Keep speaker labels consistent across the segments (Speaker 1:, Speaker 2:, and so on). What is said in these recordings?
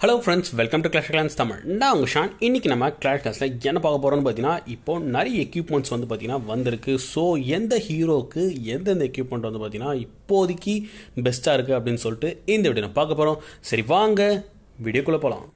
Speaker 1: Hello friends welcome to clash clans Tamil நான் உங்கள் Shawn. இன்றைக்கி நம்ம கிளாஷ் கிளாஸில் என்ன பார்க்க போகிறோம்னு பார்த்தீங்கன்னா இப்போ நிறைய எக்யூப்மெண்ட்ஸ் வந்து பார்த்தீங்கன்னா வந்திருக்கு. ஸோ எந்த ஹீரோவுக்கு எந்தெந்த எக்யூப்மெண்ட் வந்து பார்த்தீங்கன்னா இப்போதைக்கு பெஸ்ட்டாக இருக்குது அப்படின்னு சொல்லிட்டு இந்த வீடியோ நான் பார்க்க போகிறோம் சரி வாங்க வீடியோக்குள்ளே போகலாம்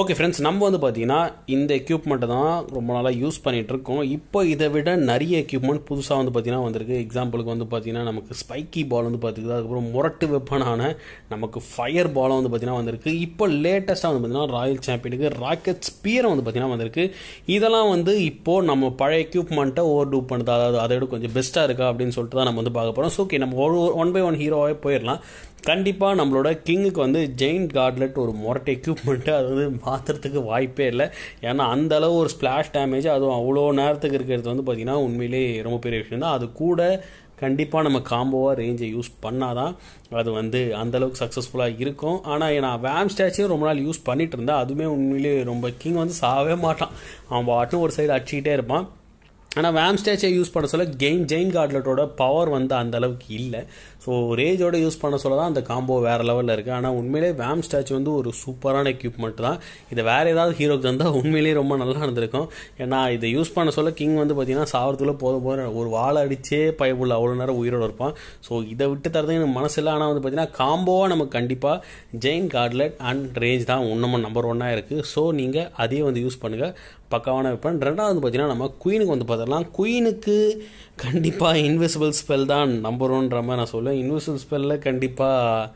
Speaker 1: ஓகே ஃப்ரெண்ட்ஸ் நம்ம வந்து பார்த்தீங்கன்னா இந்த எக்யூப்மெண்ட்டை தான் ரொம்ப நாளாக யூஸ் பண்ணிகிட்டு இருக்கோம் இப்போ இதை விட நிறைய எக்யூப்மெண்ட் புதுசாக வந்து பார்த்தீங்கன்னா வந்திருக்கு. எக்ஸாம்பிளுக்கு வந்து பார்த்தீங்கன்னா நமக்கு ஸ்பைக்கி பால் வந்து பார்த்துக்குது அதுக்கப்புறம் முரட்டு வெப்பனான நமக்கு ஃபயர் பாலும் வந்து பார்த்தீங்கன்னா வந்திருக்கு. இப்போ லேட்டஸ்ட்டாக வந்து பார்த்தீங்கன்னா ராயல் சாம்பியனுக்கு ராக்கெட் ஸ்பியரும் வந்து பார்த்தீங்கன்னா வந்திருக்கு. இதெல்லாம் வந்து இப்போது நம்ம பழைய எக்யூப்மெண்ட்டை ஓவர் டூ பண்ணுது? அதாவது அதை விட கொஞ்சம் பெஸ்ட்டாக இருக்கா? அப்படின்னு சொல்லிட்டு தான் நம்ம வந்து பார்க்க போகிறோம் ஸோ ஓகே நம்ம ஒரு ஒன் பை ஒன் ஹீரோவாகவே போயிடலாம். கண்டிப்பாக நம்மளோட கிங்குக்கு வந்து ஜெயின் கார்ட்லெட் ஒரு மொரட்டை எக்யூப்மெண்ட்டு அது வந்து மாற்றுறதுக்கு வாய்ப்பே இல்லை. ஏன்னா அந்தளவு ஒரு ஸ்பிளாஷ் டேமேஜ் அதுவும் அவ்வளோ நேரத்துக்கு இருக்கிறது வந்து பார்த்திங்கன்னா உண்மையிலேயே ரொம்ப பெரிய விஷயம் தான். அது கூட கண்டிப்பாக நம்ம காம்போவாக ரேஞ்சை யூஸ் பண்ணால் தான் அது வந்து அந்தளவுக்கு சக்ஸஸ்ஃபுல்லாக இருக்கும். ஆனால் நான் வேம் ஸ்டாச்சும் ரொம்ப நாள் யூஸ் பண்ணிட்டு இருந்தேன் அதுவுமே உண்மையிலேயே ரொம்ப கிங் வந்து சாவே மாட்டான். அவன் பாட்டும் ஒரு சைடு அடிச்சுக்கிட்டே இருப்பான். ஆனால் வேம் ஸ்டேச்சை யூஸ் பண்ண சொல்ல கெயின் ஜெயின் கார்ட்லெட்டோட பவர் வந்து அந்த அளவுக்கு இல்லை. ஸோ ரேஜோட யூஸ் பண்ண சொல்ல தான் அந்த காம்போ வேறு லெவலில் இருக்குது ஆனால் உண்மையிலே வேம் ஸ்டாச்சு வந்து ஒரு சூப்பரான எக்யூப்மெண்ட் தான். இதை வேறு ஏதாவது ஹீரோக்கு தந்தால் உண்மையிலேயே ரொம்ப நல்லா இருந்திருக்கும். ஏன்னா இதை யூஸ் பண்ண சொல்ல கிங் வந்து பார்த்தீங்கன்னா சாவரத்துக்குள்ள போதும் போது ஒரு வாழை அடிச்சே பயப்புள்ள அவ்வளோ நேரம் உயிரோடு இருப்பான். ஸோ இதை விட்டு தரது எனக்கு மனசில்ல ஆனால் வந்து பார்த்தீங்கன்னா காம்போவாக நமக்கு கண்டிப்பாக ஜெயின் கார்ட்லெட் அண்ட் ரேஞ்ச் தான். இன்னமும் நம்பர் ஒன்னாக இருக்குது ஸோ நீங்கள் அதையே வந்து யூஸ் பண்ணுங்கள் பக்காவான வெப்பன் ரெண்டாவது வந்து பார்த்தீங்கன்னா நம்ம குயினுக்கு வந்து பார்த்துடலாம் குயினுக்கு கண்டிப்பாக இன்விசிபிள் ஸ்பெல் தான் நம்பர் மாதிரி நான் சொல்லுவேன். இன்விசிபிள் ஸ்பெல்லில் கண்டிப்பாக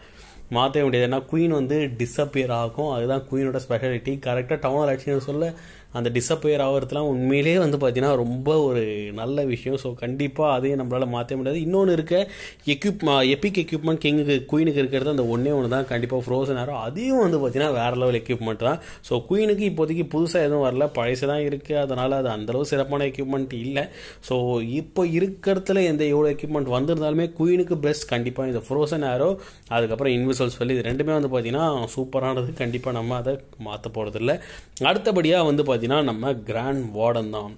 Speaker 1: மாற்ற முடியாது ஏன்னா குயின் வந்து டிஸப்பியர் ஆகும். அதுதான் குயினோட ஸ்பெஷாலிட்டி கரெக்டாக டவுன் அடிச்சுன்னு சொல்ல அந்த டிஸப்பியர் ஆகிறதுலாம் உண்மையிலே வந்து பார்த்தீங்கன்னா ரொம்ப ஒரு நல்ல விஷயம். ஸோ கண்டிப்பாக அதையும் நம்மளால் மாற்ற முடியாது. இன்னொன்று இருக்க எக்யூப் எபிக் எக்யூப்மெண்ட் கிங்குக்கு குயினுக்கு இருக்கிறது அந்த ஒன்றே ஒன்று தான். கண்டிப்பாக ஃப்ரோசன் ஆரோ அதையும் வந்து பார்த்தீங்கன்னா வேறு லெவல் எக்யூப்மெண்ட் தான். ஸோ குயினுக்கு இப்போதைக்கு புதுசாக எதுவும் வரல. பழசு தான் இருக்குது அதனால் அது அந்தளவு சிறப்பான எக்யூப்மெண்ட் இல்லை. ஸோ இப்போ இருக்கிறதுல எந்த எவ்வளோ எக்யூப்மெண்ட் வந்திருந்தாலுமே குயினுக்கு பெஸ்ட் கண்டிப்பாக இந்த ஃப்ரோசன் ஆரோ அதுக்கப்புறம் இன்விசல்ஸ் சொல்லி இது ரெண்டுமே வந்து பார்த்தீங்கன்னா சூப்பரானது கண்டிப்பாக நம்ம அதை மாற்ற போகிறதில்ல அடுத்தபடியாக வந்து பார்த்தீங்கன்னா நம்ம கிராண்ட் வார்டன் தான்.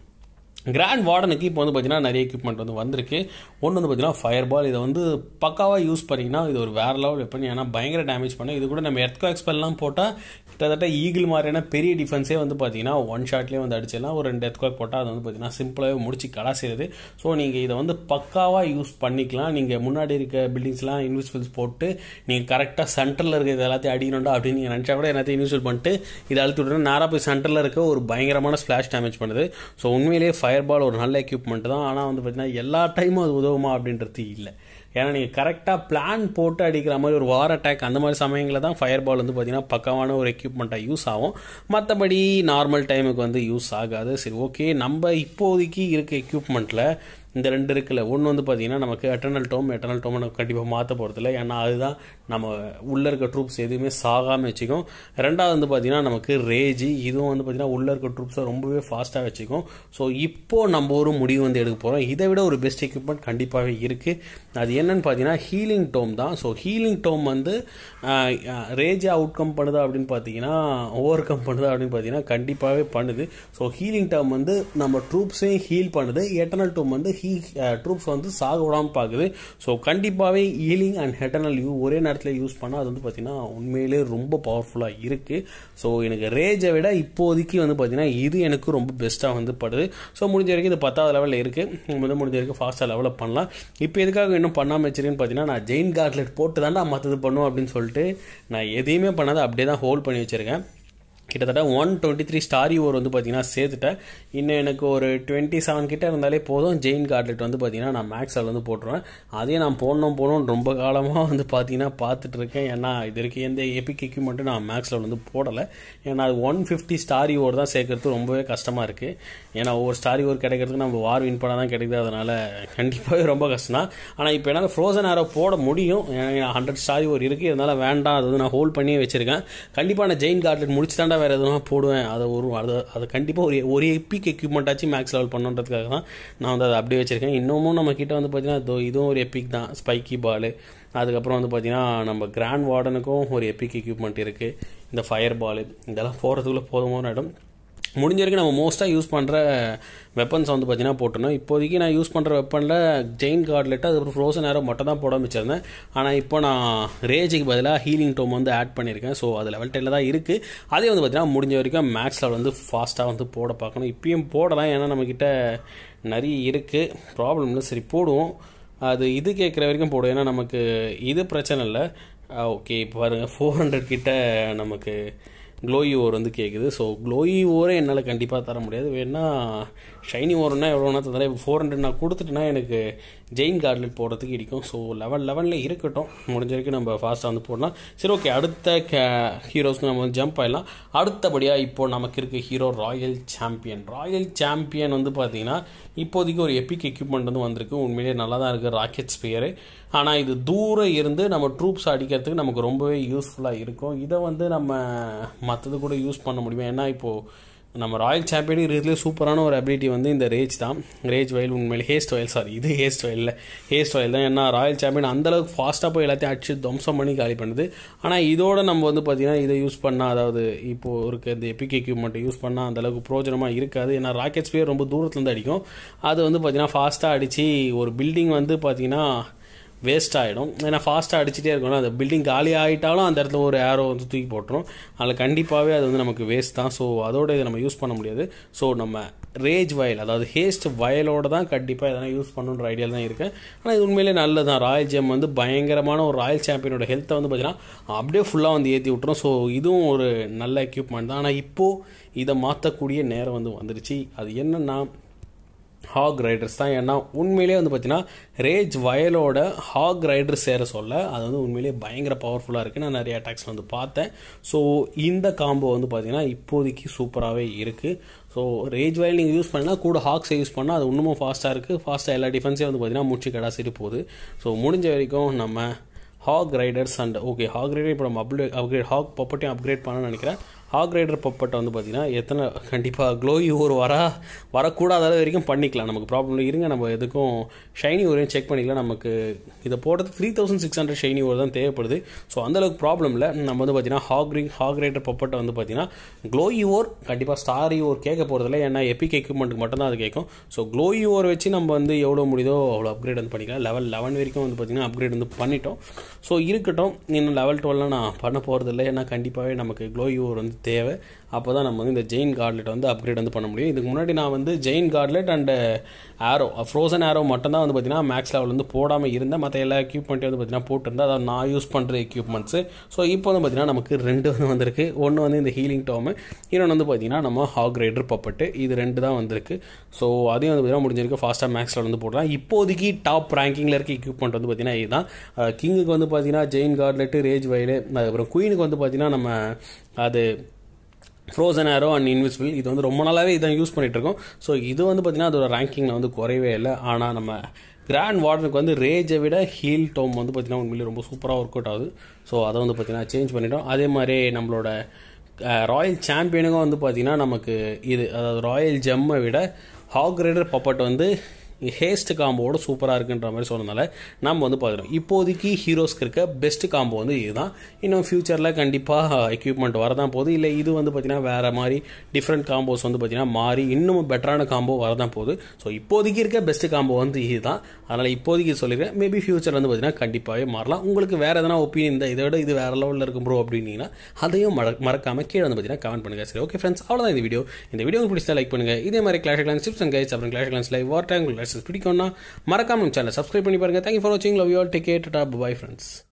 Speaker 1: கிராண்ட் வார்டனுக்கு இப்போ வந்து பார்த்தீங்கன்னா நிறைய எக்யூப்மெண்ட் வந்து வந்திருக்கு. ஒன்று வந்து பார்த்தீங்கன்னா ஃபயர் பால் இதை வந்து பக்காவாக யூஸ் பண்ணிங்கன்னா இது ஒரு வேறு லெவல் வெப்பன் ஏன்னா பயங்கர டேமேஜ் பண்ணேன் இது கூட நம்ம எர்த்கோ எக்ஸ்பெல்லாம் போட்டால் கிட்டத்தட்ட ஈகிள் மாதிரியான பெரிய டிஃபென்ஸே வந்து பார்த்தீங்கன்னா ஒன் ஷாட்லேயே வந்து அடிச்சிடலாம். ஒரு ரெண்டு எர்த்கோ போட்டால் அது வந்து பார்த்தீங்கன்னா சிம்பிளாகவே முடிச்சு கலாசிடுது ஸோ நீங்கள் இதை வந்து பக்காவாக யூஸ் பண்ணிக்கலாம். நீங்கள் முன்னாடி இருக்க பில்டிங்ஸ்லாம் இன்விசிபிள்ஸ் போட்டு நீங்கள் கரெக்டாக சென்டரில் இருக்க இது எல்லாத்தையும் அடிக்கணும்டா அப்படின்னு நீங்கள் நினச்சா கூட எல்லாத்தையும் இன்விசிபிள் பண்ணிட்டு இதை அழுத்தி விட்டுனா நேராக போய் சென்டரில் இருக்க ஒரு பயங்கரமான ஸ்பிளாஷ் டேமேஜ் பண்ணுது. ஸோ உண்மையிலேயே ஃபயர் பால் ஒரு நல்ல எக்யூப்மெண்ட் தான். ஆனால் வந்து பார்த்தீங்கன்னா எல்லா டைமும் அது உதவுமா அப்படின்றது இல்லை. ஏன்னா நீங்கள் கரெக்டாக பிளான் போட்டு அடிக்கிற மாதிரி ஒரு வார் அட்டாக் அந்த மாதிரி சமயங்களில் தான் ஃபயர் பால் வந்து பார்த்தீங்கன்னா பக்கமான ஒரு எக்யூப்மெண்ட்டாக யூஸ் ஆகும். மற்றபடி நார்மல் டைமுக்கு வந்து யூஸ் ஆகாது. சரி ஓகே நம்ம இப்போதைக்கு இருக்க எக்யூப்மெண்ட்டில் இந்த ரெண்டு இருக்குல்ல. ஒன்று வந்து பார்த்தீங்கன்னா நமக்கு எட்டர்னல் டோம் எட்டர்னல் டோம் நம்ம கண்டிப்பாக மாற்ற போகிறதில்ல ஏன்னா அதுதான் நம்ம உள்ளே இருக்க ட்ரூப்ஸ் எதுவுமே சாகாமல் வச்சுக்கும். ரெண்டாவது வந்து பார்த்தீங்கன்னா நமக்கு ரேஜி இதுவும் வந்து பார்த்தீங்கன்னா உள்ளே இருக்க ட்ரூப்ஸை ரொம்பவே ஃபாஸ்ட்டாக வச்சுக்கும். ஸோ இப்போது நம்ம ஒரு முடிவு வந்து எடுக்க போகிறோம் இதை விட ஒரு பெஸ்ட் எக்யூப்மெண்ட் கண்டிப்பாகவே இருக்குது அது என்னன்னு பார்த்தீங்கன்னா ஹீலிங் டோம் தான். ஸோ ஹீலிங் டோம் வந்து ரேஜை அவுட் கம் பண்ணுதா அப்படின்னு பார்த்தீங்கன்னா ஓவர் கம் பண்ணுதா அப்படின்னு பார்த்தீங்கன்னா கண்டிப்பாகவே பண்ணுது. ஸோ ஹீலிங் டோம் வந்து நம்ம ட்ரூப்ஸையும் ஹீல் பண்ணுது. எட்டர்னல் டோம் வந்து ஹீ ட்ரூப்ஸ் uh, வந்து சாக விடாமல் பார்க்குது ஸோ கண்டிப்பாகவே ஹீலிங் அண்ட் ஹெட்டர்னல் யூ ஒரே நேரத்தில் யூஸ் பண்ணால் அது வந்து பார்த்தீங்கன்னா உண்மையிலே ரொம்ப பவர்ஃபுல்லாக இருக்குது ஸோ எனக்கு ரேஜை விட இப்போதைக்கு வந்து பார்த்தீங்கன்னா இது எனக்கு ரொம்ப பெஸ்ட்டாக வந்து படுது. ஸோ முடிஞ்ச வரைக்கும் இது பத்தாவது லெவலில் இருக்குது வந்து முடிஞ்ச வரைக்கும் ஃபாஸ்ட்டாக லெவலில் பண்ணலாம். இப்போ எதுக்காக இன்னும் பண்ணாமல் வச்சிருக்கேன்னு பார்த்தீங்கன்னா நான் ஜெயின் கார்ட்லெட் போட்டு தாண்டா மற்றது பண்ணும் அப்படின்னு சொல்லிட்டு நான் எதையுமே பண்ணாத அப்படியே தான் ஹோல்ட் பண்ணி வச்சுருக்கேன். கிட்டத்தட்ட ஒன் டுவெண்ட்டி த்ரீ ஸ்டாரி ஓர் வந்து பார்த்தீங்கன்னா சேர்த்துட்டேன் இன்னும் எனக்கு ஒரு டுவெண்ட்டி செவன் கிட்ட இருந்தாலே போதும். ஜெயின் கார்ட்லெட் வந்து பார்த்தீங்கன்னா நான் மேக்ஸில் வந்து போட்டுருவேன். அதே நான் போடணும் போகணும் ரொம்ப காலமாக வந்து பார்த்தீங்கன்னா பார்த்துட்ருக்கேன் ஏன்னா இது இருக்க எந்த எபிக் எக்யூப்மெண்ட்டும் நான் மேக்ஸில் வந்து போடலை. ஏன்னா அது ஒன் ஃபிஃப்டி ஸ்டாரி ஓர் தான் சேர்க்கறது ரொம்பவே கஷ்டமாக இருக்குது ஏன்னா ஒவ்வொரு ஸ்டாரி ஓர் கிடைக்கிறதுக்கு நம்ம வார் வின் பண்ணால் தான் கிடைக்குது. அதனால் கண்டிப்பாகவே ரொம்ப கஷ்டம் தான் ஆனால் இப்போ என்னால் ஃப்ரோசன் ஆரோ போட முடியும். ஹண்ட்ரட் ஸ்டாரி ஓர் இருக்குது அதனால் வேண்டாம். அது வந்து நான் ஹோல்ட் பண்ணியே வச்சுருக்கேன். கண்டிப்பாக நான் ஜெயின் கார்ட்லெட் முடிச்சு தாண்டா வேறு எதுனா போடுவேன். அதை ஒரு அதை அதை கண்டிப்பாக ஒரு ஒரு எப்பிக் எக்யூப்மெண்ட்டாச்சும் மேக்ஸ் லெவல் பண்ணுன்றதுக்காக தான் நான் வந்து அதை அப்படியே வச்சுருக்கேன். இன்னமும் நம்ம கிட்டே வந்து பார்த்தீங்கன்னா இதுவும் ஒரு எப்பிக் தான். ஸ்பைக்கி பாலு அதுக்கப்புறம் வந்து பார்த்தீங்கன்னா நம்ம கிராண்ட் வார்டனுக்கும் ஒரு எப்பிக் எக்யூப்மெண்ட் இருக்குது இந்த ஃபயர் பாலு இதெல்லாம் போகிறதுக்குள்ளே போதுமான இடம். முடிஞ்ச வரைக்கும் நம்ம மோஸ்ட்டாக யூஸ் பண்ணுற வெப்பன்ஸ் வந்து பார்த்தீங்கன்னா போட்டணும் இப்போதைக்கு நான் யூஸ் பண்ணுற வெப்பனில் ஜெயின் கார்ட்லெட்டு அதுக்கப்புறம் ஃப்ரோசன் நேரம் மட்டும் தான் போட வச்சிருந்தேன் ஆனால் இப்போ நான் ரேஜுக்கு பதிலாக ஹீலிங் டோம் வந்து ஆட் பண்ணியிருக்கேன் ஸோ அது லெவல் டெனில் தான் இருக்குது அதே வந்து பார்த்தீங்கன்னா முடிஞ்ச வரைக்கும் மேக்ஸில் வந்து ஃபாஸ்ட்டாக வந்து போட பார்க்கணும். இப்பயும் போடலாம் ஏன்னா நம்மக்கிட்ட நிறைய இருக்குது ப்ராப்ளம் இல்லை சரி போடுவோம். அது இது கேட்குற வரைக்கும் போடுவோம். ஏன்னா நமக்கு இது பிரச்சனை இல்லை. ஓகே இப்போ பாருங்கள் ஃபோர் ஹண்ட்ரட் கிட்ட நமக்கு க்ளோயி ஓர் வந்து கேட்குது ஸோ க்ளோயி ஓரே என்னால் கண்டிப்பாக தர முடியாது. வேணால் ஷைனி ஓர்னா எவ்வளோனா தந்தாலே ஃபோர் ஹண்ட்ரட் நான் கொடுத்துட்டேன்னா எனக்கு ஜெயின் கார்ட்லெட் போடுறதுக்கு இடிக்கும். ஸோ லெவல் லெவனில் இருக்கட்டும். முடிஞ்ச வரைக்கும் நம்ம ஃபாஸ்ட்டாக வந்து போடலாம். சரி ஓகே அடுத்த கே ஹீரோஸ்க்கு நம்ம வந்து ஜம்ப் ஆகிடலாம் அடுத்தபடியாக இப்போ நமக்கு இருக்க hero royal champion royal champion வந்து பார்த்தீங்கன்னா இப்போதைக்கு ஒரு எப்பிக் எக்யூப்மெண்ட் வந்து வந்திருக்கு. உண்மையிலேயே நல்லா தான் இருக்குது ராக்கெட் ஸ்பியரு ஆனால் இது தூரம் இருந்து நம்ம ட்ரூப்ஸ் அடிக்கிறதுக்கு நமக்கு ரொம்பவே யூஸ்ஃபுல்லாக இருக்கும். இதை வந்து நம்ம மற்றது கூட யூஸ் பண்ண முடியும்? ஏன்னா இப்போது நம்ம ராயல் சாம்பியன் இருக்கிறதுலே சூப்பரான ஒரு அபிலிட்டி வந்து இந்த ரேஜ் தான். ரேஜ் வயல் உண்மையில் ஹேஸ்ட் வயல் சாரி இது ஹேஸ்ட் வயலில் ஹேஸ்ட் வயல் தான். ஏன்னா ராயல் சாம்பியன் அந்தளவுக்கு ஃபாஸ்ட்டாக போய் எல்லாத்தையும் அடிச்சு துவம்சம் பண்ணி காலி பண்ணுது. ஆனால் இதோட நம்ம வந்து பார்த்திங்கன்னா இதை யூஸ் பண்ணால் அதாவது இப்போது இருக்க இந்த எபிக் எக்யூப்மெண்ட்டை யூஸ் பண்ணால் அந்தளவுக்கு பிரோஜனமாக இருக்காது. ஏன்னா ராக்கெட் ஸ்பியர் ரொம்ப தூரத்துலேருந்து அடிக்கும். அது வந்து பார்த்திங்கன்னா ஃபாஸ்ட்டாக அடித்து ஒரு பில்டிங் வந்து பார்த்திங்கன்னா வேஸ்ட் ஆகிடும் ஏன்னா ஃபாஸ்ட்டாக அடிச்சுட்டே இருக்கணும் அந்த பில்டிங் காலி ஆகிட்டாலும் அந்த இடத்துல ஒரு ஏரோ வந்து தூக்கி போட்டுரும். அதில் கண்டிப்பாகவே அது வந்து நமக்கு வேஸ்ட் தான். ஸோ அதோட இதை நம்ம யூஸ் பண்ண முடியாது. ஸோ நம்ம ரேஜ் வயல் அதாவது ஹேஸ்ட் வயலோட தான் கண்டிப்பாக எதனா யூஸ் பண்ணுன்ற ஐடியா தான் இருக்கேன் ஆனால் இது உண்மையிலே நல்லது தான் ராயல் ஜெம் வந்து பயங்கரமான ஒரு ராயல் சாம்பியனோட ஹெல்த்தை வந்து பார்த்தீங்கன்னா அப்படியே ஃபுல்லாக வந்து ஏற்றி விட்டுரும். ஸோ இதுவும் ஒரு நல்ல எக்யூப்மெண்ட் தான். ஆனால் இப்போது இதை மாற்றக்கூடிய நேரம் வந்து வந்துருச்சு. அது என்னென்னா ஹாக் ரைடர்ஸ் தான். ஏன்னா உண்மையிலே வந்து பார்த்தீங்கன்னா ரேஜ் வயலோட ஹாக் ரைடர் சேர சொல்ல அது வந்து உண்மையிலேயே பயங்கர பவர்ஃபுல்லாக இருக்குது நான் நிறைய அட்டாக்ஸ் வந்து பார்த்தேன். ஸோ இந்த காம்போ வந்து பார்த்தீங்கன்னா இப்போதைக்கு சூப்பராகவே இருக்குது ஸோ ரேஜ் வயல் நீங்கள் யூஸ் பண்ணால் கூட ஹாக்ஸை யூஸ் பண்ணால் அது இன்னமும் ஃபாஸ்ட்டாக இருக்குது ஃபாஸ்ட்டாக எல்லா டிஃபென்ஸையும் வந்து பார்த்தீங்கன்னா முடிச்சு கடாசிட்டு போகுது. ஸோ முடிஞ்ச வரைக்கும் நம்ம hog riders and okay hog rider இப்போ நம்ம அப்டேட் அப்கிரேட் ஹாக் ப்ராப்பர்ட்டியும் அப்கிரேட் பண்ண நினைக்கிறேன். ஹாக் ரைடர் பப்பட்டை வந்து பார்த்தீங்கன்னா எத்தனை கண்டிப்பாக க்ளோயி ஒரு வர வரக்கூடாத வரைக்கும் பண்ணிக்கலாம். நமக்கு ப்ராப்ளம் இல்லை. இருங்க நம்ம எதுக்கும் ஷைனி ஓரையும் செக் பண்ணிக்கலாம். நமக்கு இதை போடுறதுக்கு three thousand six hundred shiny ore தான் தேவைப்படுது. ஸோ அந்தளவுக்கு ப்ராப்ளம் இல்லை. நம்ம வந்து பார்த்தீங்கன்னா ஹாக் ரிங் ஹாக் ரைடர் பப்பட்டை வந்து பார்த்தீங்கன்னா க்ளோயி ஓர் கண்டிப்பாக ஸ்டாரி ஓர் கேட்க போகிறதில்ல ஏன்னா எபிக் எக்யூப்மெண்ட்டுக்கு மட்டும் தான் அது கேட்கும். ஸோ க்ளோயி ஓர் வச்சு நம்ம வந்து எவ்வளோ முடியுதோ அவ்வளோ அப்கிரேட் வந்து பண்ணிக்கலாம். லெவல் லெவன் வரைக்கும் வந்து பார்த்தீங்கன்னா அப்கிரேட் வந்து பண்ணிட்டோம். ஸோ இருக்கட்டும். இன்னும் லெவல் டுவெல்லாம் நான் பண்ண போகிறதில்ல ஏன்னா கண்டிப்பாகவே நமக்கு க்ளோயி ஓர் வந்து தேவை. அப்போ தான் நம்ம வந்து இந்த ஜெயின் கார்ட்லெட் வந்து அப்கிரேட் வந்து பண்ண முடியும். இதுக்கு முன்னாடி நான் வந்து giant gauntlet and arrow frozen arrow மட்டும் தான் வந்து பார்த்தீங்கன்னா மேக்ஸ் லெவல் வந்து போடாமல் இருந்தேன். மற்ற எல்லா எக்யூப்மெண்ட்டையும் வந்து பார்த்தீங்கன்னா போட்டிருந்தேன். அதாவது நான் யூஸ் பண்ணுற எக்யூப்மெண்ட்ஸு ஸோ இப்போ வந்து பார்த்தீங்கன்னா நமக்கு ரெண்டு வந்து வந்திருக்கு. ஒன்று வந்து இந்த ஹீலிங் டோமு இன்னொன்று வந்து பார்த்தீங்கன்னா நம்ம ஹாக் ரைடர் பப்பட்டு இது ரெண்டு தான் வந்திருக்கு. ஸோ அதையும் வந்து பார்த்தீங்கன்னா முடிஞ்சிருக்கு. ஃபாஸ்ட்டாக மேக்ஸ் லெவல் வந்து போடலாம். இப்போதைக்கு டாப் ரேங்கிங்கில் இருக்க எக்யூப்மெண்ட் வந்து பார்த்தீங்கன்னா இதுதான். Uh, கிங்குக்கு வந்து பார்த்தீங்கன்னா ஜெயின் கார்ட்லெட்டு ரேஜ் வயலு அதுக்கப்புறம் குயினுக்கு வந்து பார்த்தீங்கன்னா நம்ம அது ஃப்ரோசன் ஆரோ அண்ட் இன்விசிபிள் இது வந்து ரொம்ப நாளாகவே இதை யூஸ் பண்ணிகிட்ருக்கோம் ஸோ இது வந்து பார்த்திங்கன்னா அதோட ரேங்கிங்கில் வந்து குறையவே இல்லை. ஆனால் நம்ம கிராண்ட் வார்டனுக்கு வந்து ரேஜை விட ஹீல் டோம் வந்து பார்த்திங்கன்னா உண்மையிலே ரொம்ப சூப்பராக ஒர்க் அவுட் ஆகுது. ஸோ அதை வந்து பார்த்திங்கன்னா சேஞ்ச் பண்ணிட்டோம். அதே மாதிரி நம்மளோட ராயல் சாம்பியனுக்கும் வந்து பார்த்திங்கன்னா நமக்கு இது அதாவது ராயல் ஜெம்மை விட ஹாக் ரைடர் பப்பட் வந்து ஹேஸ்ட் காம்போவோட சூப்பராக இருக்குன்ற மாதிரி சொன்னதுனால நம்ம வந்து பார்க்குறோம். இப்போதைக்கு ஹீரோஸ்க்கு இருக்க பெஸ்ட் காம்போ வந்து இதுதான். இன்னும் ஃபியூச்சரில் கண்டிப்பாக எக்யூப்மெண்ட் வரதான் போகுது. இல்லை இது வந்து பார்த்திங்கன்னா வேறு மாதிரி டிஃப்ரெண்ட் காம்போஸ் வந்து பார்த்திங்கன்னா மாறி இன்னும் பெட்டரான காம்போ வரதான் போகுது. ஸோ இப்போதைக்கு இருக்க பெஸ்ட் காம்போ வந்து இதுதான். அதனால் இப்போதைக்கு சொல்லியிருக்கேன் மேபி ஃபியூச்சர் வந்து பார்த்திங்கன்னா கண்டிப்பாகவே மாறலாம். உங்களுக்கு வேறு எதனா ஒப்பீனியன் இருந்தால் இதை விட இது வேறு லெவலில் இருக்கும் ப்ரோ அப்படின்னீங்கன்னா அதையும் மற மறக்காமல் கீழே வந்து பார்த்திங்கன்னா கமெண்ட் பண்ணுங்கள் சரி ஓகே ஃப்ரெண்ட்ஸ் அவ்வளோதான் இந்த வீடியோ இந்த வீடியோ பிடிச்சா லைக் பண்ணுங்கள் இதே மாதிரி clash clans tips and guys அப்புறம் கிளாஷ் கிளான்ஸ் லைவ் வாட் டேங்க் பிடிக்கும்னா மறக்காம சேனல் சப்ஸ்கிரைப் பண்ணி பாருங்கள் தேங்க்யூ ஃபார் வாட்சிங் love you all take care bye friends